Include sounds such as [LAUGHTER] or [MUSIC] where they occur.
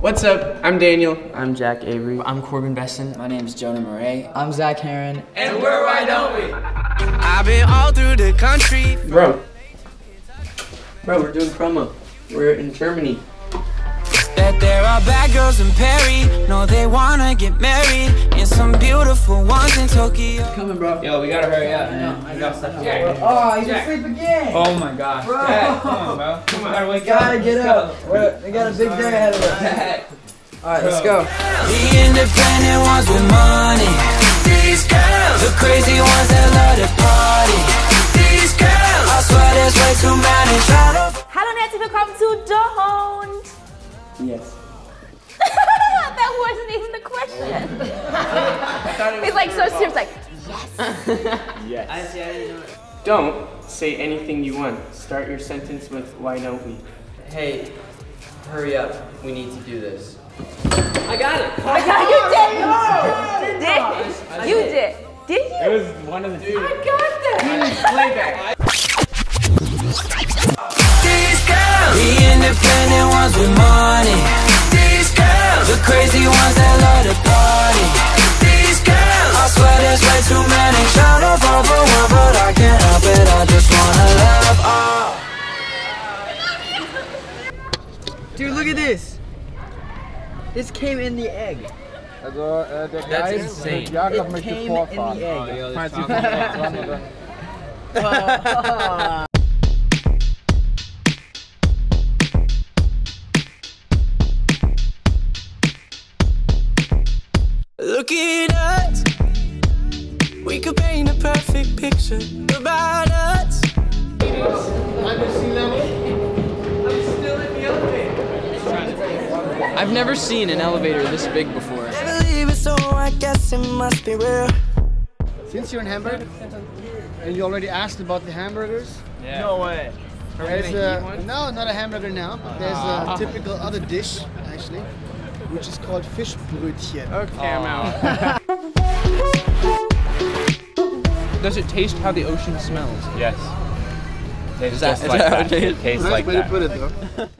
What's up? I'm Daniel. I'm Jack Avery. I'm Corbyn Besson. My name's Jonah Marais. I'm Zach Herron. And we're Why Don't We? I've been all through the country. Bro. Bro, we're doing promo. We're in Germany. That there are bad girls in Paris. No, they wanna get married. And some beautiful ones in Tokyo. Coming, bro. Yo, we gotta hurry up, man. I got stuff to do. Oh, he's asleep again. Oh my gosh. Bro. Jack, come on, bro. [LAUGHS] Come on, gotta wake Gotta up. get Let's up. go. We're- We got a big day ahead of us. Jack. All right, let's go. The independent ones with money. These girls. The crazy ones that love to Yes. [LAUGHS] that wasn't even the question. [LAUGHS] He's like so serious, like yes. [LAUGHS] Yes. Don't say anything you want. Start your sentence with why don't we? Hey, hurry up. We need to do this. I got it. I got oh, you did. You Did you did? Did you? It was one of the two. I got that. These Dude, look at this. This came in the egg. Also äh, der That's Geist insane. mit Jakob It möchte came vorfahren. in the egg. Falls Sie dran und Look at us. We could paint a perfect picture about us. I've never seen an elevator this big before. I believe it, so I guess it must be real. Since you're in Hamburg and you already asked about the hamburgers, No way. there's a, no, not a hamburger now, but there's a ah. typical other dish actually, which is called Fischbrötchen. Okay, I'm ah. out. [LAUGHS] Does it taste how the ocean smells? Yes. Tastes just is like that it It tastes like that. put it though.